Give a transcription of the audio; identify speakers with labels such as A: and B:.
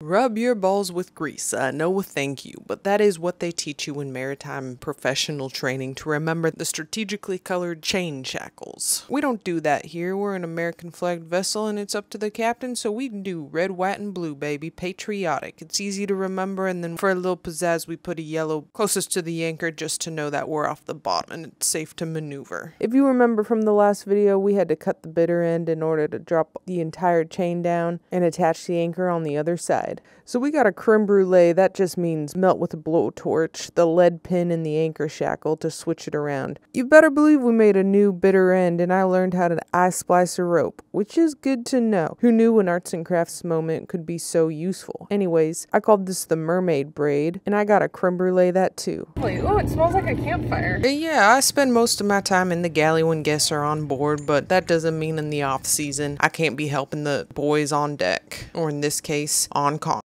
A: Rub your balls with grease. Uh, no, thank you. But that is what they teach you in maritime professional training to remember the strategically colored chain shackles. We don't do that here. We're an American flagged vessel and it's up to the captain, so we do red, white, and blue, baby. Patriotic. It's easy to remember, and then for a little pizzazz, we put a yellow closest to the anchor just to know that we're off the bottom and it's safe to maneuver. If you remember from the last video, we had to cut the bitter end in order to drop the entire chain down and attach the anchor on the other side side. So we got a creme brulee, that just means melt with a blowtorch, the lead pin in the anchor shackle to switch it around. You better believe we made a new bitter end and I learned how to eye splice a rope, which is good to know. Who knew an arts and crafts moment could be so useful? Anyways, I called this the mermaid braid and I got a creme brulee that too.
B: Oh, it smells like a campfire. Uh,
A: yeah, I spend most of my time in the galley when guests are on board, but that doesn't mean in the off season I can't be helping the boys on deck, or in this case, on con.